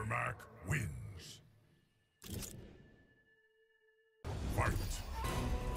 Ermac wins. Fight!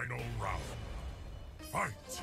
final round. Fight!